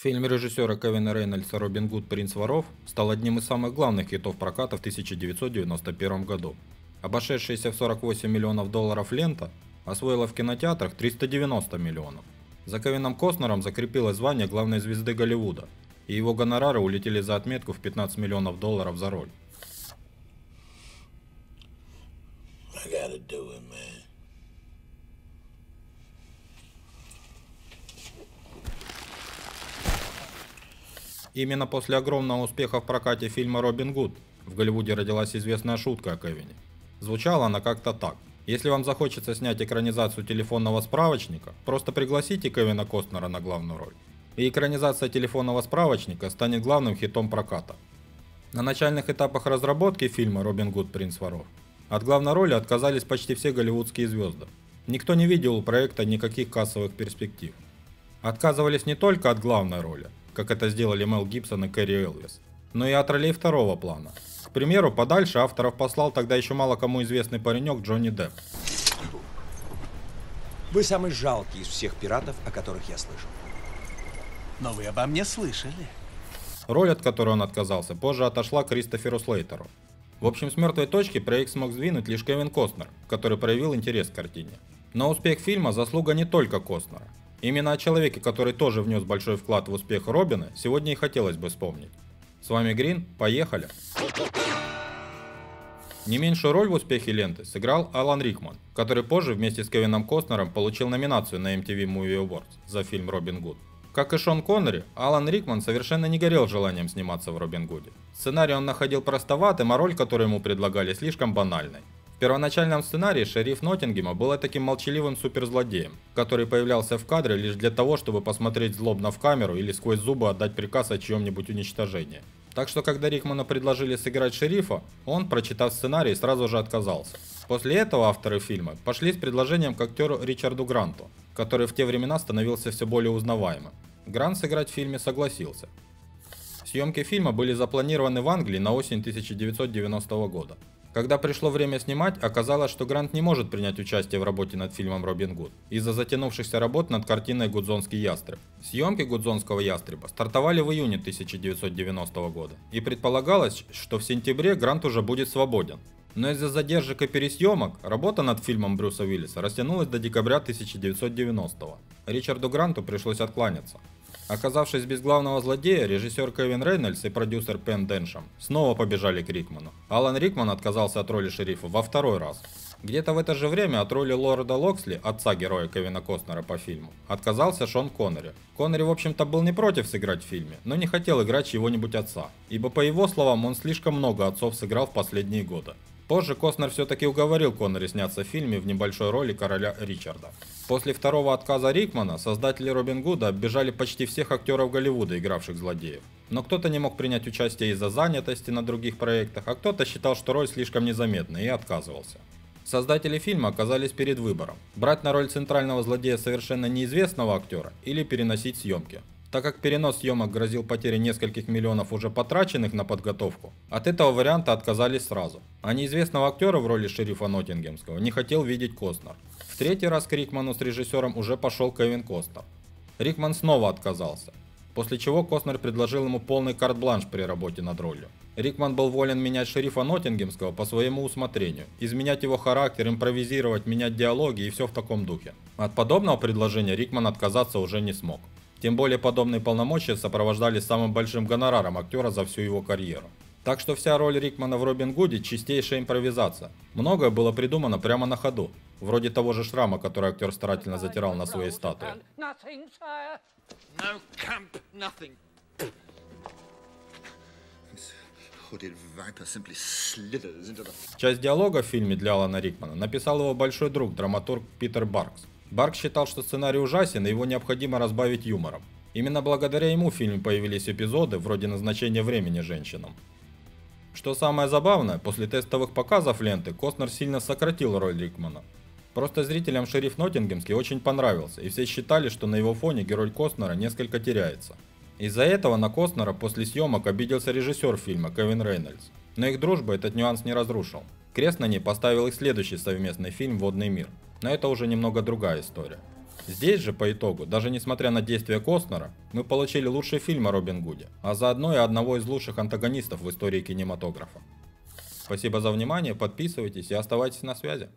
Фильм режиссера Кевина Рейнольдса «Робин Гуд. Принц воров» стал одним из самых главных хитов проката в 1991 году. Обошедшаяся в 48 миллионов долларов лента освоила в кинотеатрах 390 миллионов. За Кевином Костнером закрепилось звание главной звезды Голливуда, и его гонорары улетели за отметку в 15 миллионов долларов за роль. I gotta do it, man. Именно после огромного успеха в прокате фильма «Робин Гуд» в Голливуде родилась известная шутка о Кевине. Звучала она как-то так. Если вам захочется снять экранизацию телефонного справочника, просто пригласите Кевина Костнера на главную роль. И экранизация телефонного справочника станет главным хитом проката. На начальных этапах разработки фильма «Робин Гуд. Принц воров» от главной роли отказались почти все голливудские звезды. Никто не видел у проекта никаких кассовых перспектив. Отказывались не только от главной роли, как это сделали Мел Гибсон и Кэрри Элвис, но и от ролей второго плана. К примеру, подальше авторов послал тогда еще мало кому известный паренек Джонни Депп. Вы самый жалкий из всех пиратов, о которых я слышал. Но вы обо мне слышали. Роль, от которой он отказался, позже отошла Кристоферу Слейтеру. В общем, с мертвой точки проект смог сдвинуть лишь Кевин Костнер, который проявил интерес к картине. Но успех фильма заслуга не только Костнера. Именно о человеке, который тоже внес большой вклад в успех Робина, сегодня и хотелось бы вспомнить. С вами Грин, поехали! Не меньшую роль в успехе ленты сыграл Алан Рикман, который позже вместе с Кевином Костнером получил номинацию на MTV Movie Awards за фильм «Робин Гуд». Как и Шон Коннери, Алан Рикман совершенно не горел желанием сниматься в Робин Гуде. Сценарий он находил простоватым, а роль, которую ему предлагали, слишком банальной. В первоначальном сценарии шериф Ноттингема был таким молчаливым суперзлодеем, который появлялся в кадре лишь для того, чтобы посмотреть злобно в камеру или сквозь зубы отдать приказ о чьем-нибудь уничтожении. Так что когда Рикману предложили сыграть шерифа, он, прочитав сценарий, сразу же отказался. После этого авторы фильма пошли с предложением к актеру Ричарду Гранту, который в те времена становился все более узнаваемым. Грант сыграть в фильме согласился. Съемки фильма были запланированы в Англии на осень 1990 года. Когда пришло время снимать, оказалось, что Грант не может принять участие в работе над фильмом «Робин Гуд» из-за затянувшихся работ над картиной «Гудзонский ястреб». Съемки «Гудзонского ястреба» стартовали в июне 1990 года, и предполагалось, что в сентябре Грант уже будет свободен. Но из-за задержек и пересъемок работа над фильмом Брюса Уиллиса растянулась до декабря 1990 -го. Ричарду Гранту пришлось откланяться. Оказавшись без главного злодея, режиссер Кевин Рейнольдс и продюсер Пен Деншем снова побежали к Рикману. Алан Рикман отказался от роли шерифа во второй раз. Где-то в это же время от роли Лорда Локсли, отца героя Кевина Костнера по фильму, отказался Шон Коннери. Коннери, в общем-то, был не против сыграть в фильме, но не хотел играть чего-нибудь отца, ибо по его словам он слишком много отцов сыграл в последние годы. Позже Костнер все-таки уговорил Коннери сняться в фильме в небольшой роли короля Ричарда. После второго отказа Рикмана создатели Робин Гуда оббежали почти всех актеров Голливуда, игравших злодеев. Но кто-то не мог принять участие из-за занятости на других проектах, а кто-то считал, что роль слишком незаметна и отказывался. Создатели фильма оказались перед выбором – брать на роль центрального злодея совершенно неизвестного актера или переносить съемки. Так как перенос съемок грозил потерей нескольких миллионов уже потраченных на подготовку, от этого варианта отказались сразу. А неизвестного актера в роли шерифа Ноттингемского не хотел видеть Костнер. В третий раз к Рикману с режиссером уже пошел Кевин Костнер. Рикман снова отказался, после чего Костнер предложил ему полный карт-бланш при работе над ролью. Рикман был волен менять шерифа Ноттингемского по своему усмотрению, изменять его характер, импровизировать, менять диалоги и все в таком духе. От подобного предложения Рикман отказаться уже не смог. Тем более подобные полномочия сопровождались самым большим гонораром актера за всю его карьеру. Так что вся роль Рикмана в Робин Гуде чистейшая импровизация. Многое было придумано прямо на ходу, вроде того же шрама, который актер старательно затирал на своей статуе. Часть диалога в фильме для Алана Рикмана написал его большой друг, драматург Питер Баркс. Барк считал, что сценарий ужасен и его необходимо разбавить юмором. Именно благодаря ему в фильме появились эпизоды вроде назначения времени женщинам. Что самое забавное, после тестовых показов ленты Костнер сильно сократил роль Рикмана. Просто зрителям шериф Ноттингемский очень понравился, и все считали, что на его фоне герой Костнера несколько теряется. Из-за этого на Костнера после съемок обиделся режиссер фильма Кевин Рейнольдс. Но их дружба этот нюанс не разрушил. Крест на ней поставил их следующий совместный фильм «Водный мир», но это уже немного другая история. Здесь же, по итогу, даже несмотря на действия Костнера, мы получили лучший фильм о Робин Гуде, а заодно и одного из лучших антагонистов в истории кинематографа. Спасибо за внимание, подписывайтесь и оставайтесь на связи.